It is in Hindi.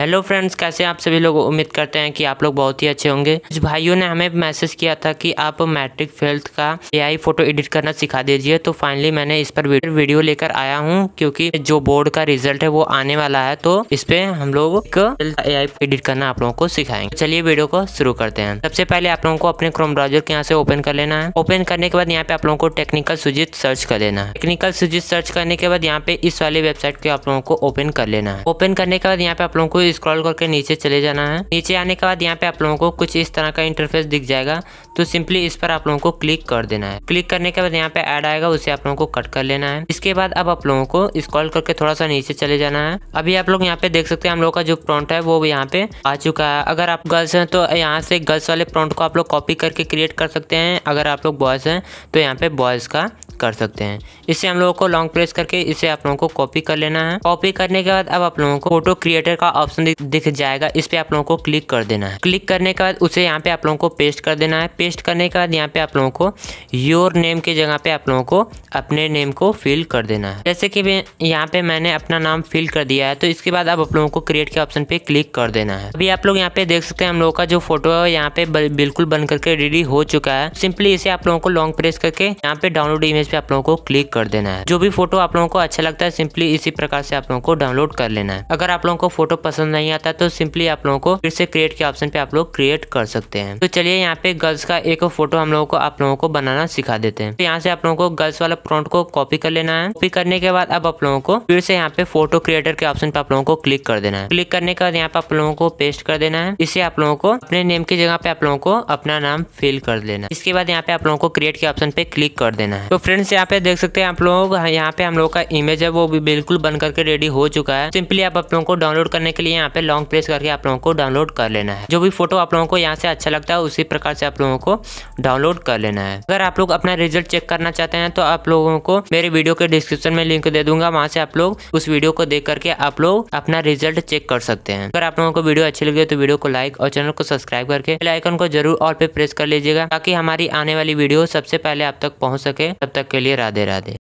हेलो फ्रेंड्स कैसे आप सभी लोग? उम्मीद करते हैं कि आप लोग बहुत ही अच्छे होंगे। कुछ भाइयों ने हमें मैसेज किया था कि आप मैट्रिक फेल्थ का एआई फ़ोटो एडिट करना सिखा दीजिए। तो फाइनली मैंने इस पर वीडियो लेकर आया हूँ, क्योंकि जो बोर्ड का रिज़ल्ट है वो आने वाला है। तो इस पे हम लोग ए आई एडिट करना आप लोगों को सिखाएँगे। चलिए वीडियो को शुरू करते हैं। सबसे पहले आप लोगों को अपने क्रोम ब्राउज़र के यहाँ से ओपन कर लेना है। ओपन करने के बाद यहाँ पे आप लोगों को टेक्निकल सुजित सर्च कर लेना है। टेक्निकल सुजित सर्च करने के बाद यहाँ पे इस वाली वेबसाइट को आप लोगों को ओपन कर लेना है। ओपन करने के बाद यहाँ पे आप लोगों को स्क्रॉल करके नीचे चले जाना है। नीचे आने के बाद यहाँ पे आप लोगों को कुछ इस तरह का इंटरफेस दिख जाएगा। तो सिंपली इस पर आप लोगों को क्लिक कर देना है। क्लिक करने के बाद यहाँ पे ऐड आएगा, उसे आप लोगों को कट कर लेना है। इसके बाद अब आप लोगों को स्क्रॉल करके थोड़ा सा नीचे चले जाना है। अभी आप लोग यहाँ पे देख सकते हैं, हम लोग का जो प्रॉन्ट है, वो यहाँ पे आ चुका है। अगर आप गर्ल्स हैं तो यहाँ से गर्ल्स वाले प्रॉन्ट को आप लोग कॉपी करके क्रिएट कर सकते हैं। अगर आप लोग बॉयज़ हैं तो यहाँ पे बॉयज़ का कर सकते हैं। इससे हम लोगों को लॉन्ग प्रेस करके इसे आप लोगों को कॉपी कर लेना है। कॉपी करने के बाद अब आप लोगों को फ़ोटो क्रिएटर का ऑप्शन दिख जाएगा। इस पे आप लोगों को क्लिक कर देना है। क्लिक करने के बाद उसे यहाँ पे आप लोगों को पेस्ट कर देना है। पेस्ट करने के बाद यहाँ पे आप लोगों को योर नेम के जगह पे आप लोगों को अपने नेम को फिल कर देना है। जैसे कि यहाँ पे मैंने अपना नाम फिल कर दिया है तो इसके बाद अब आप लोगों को क्रिएट के ऑप्शन पे क्लिक कर देना है। अभी आप लोग यहाँ पे देख सकते हैं हम लोगों का जो फ़ोटो है, यहाँ पे बिल्कुल बन करके रेडी हो चुका है। सिंपली इसे आप लोगों को लॉन्ग प्रेस करके यहाँ पे डाउनलोड इमेज पे आप लोगों को क्लिक कर देना है जो भी फ़ोटो आप लोगों को अच्छा लगता है सिंपली इसी प्रकार से आप लोगों को डाउनलोड कर लेना है अगर आप लोगों को फ़ोटो पसंद नहीं आता तो सिंपली आप लोगों को फिर से क्रिएट के ऑप्शन पे आप लोग क्रिएट कर सकते हैं तो चलिए यहाँ पे गर्ल्स का एक फ़ोटो हम लोगों को आप लोगों को बनाना सिखा देते हैं तो यहाँ से आप लोगों को गर्ल्स वाला प्रोंट को कॉपी कर लेना है कॉपी करने के बाद अब आप लोगों को फिर से यहाँ पे फ़ोटो क्रिएटर के ऑप्शन पे आप लोगों को क्लिक कर देना है क्लिक करने के बाद यहाँ पे आप लोगों को पेस्ट कर देना है इसे आप लोगों को अपने नेम की जगह पे आप लोगों को अपना नाम फिल कर देना इसके बाद यहाँ पे आप लोगों को क्रिएट के ऑप्शन पे क्लिक कर देना है तो फ्रेंड्स यहाँ पे देख सकते हैं आप लोग यहाँ पे हम लोग का इमेज है, वो भी बिल्कुल बन करके रेडी हो चुका है। सिंपली आप लोगों को डाउनलोड करने के लिए यहाँ पे लॉन्ग प्रेस करके आप लोगों को डाउनलोड कर लेना है। जो भी फ़ोटो आप लोगों को यहाँ से अच्छा लगता है, उसी प्रकार से आप लोगों को डाउनलोड कर लेना है। अगर आप लोग अपना रिज़ल्ट चेक करना चाहते हैं तो आप लोगों को मेरे वीडियो के डिस्क्रिप्शन में लिंक दे दूँगा। वहाँ से आप लोग उस वीडियो को देख करके आप लोग अपना रिज़ल्ट चेक कर सकते हैं। अगर आप लोगों को वीडियो अच्छी लगी तो वीडियो को लाइक और चैनल को सब्सक्राइब करके आइकन को ज़रूर और पे प्रेस कर लीजिएगा, ताकि हमारी आने वाली वीडियो सबसे पहले आप तक पहुँच सके। तब तक के लिए राधे राधे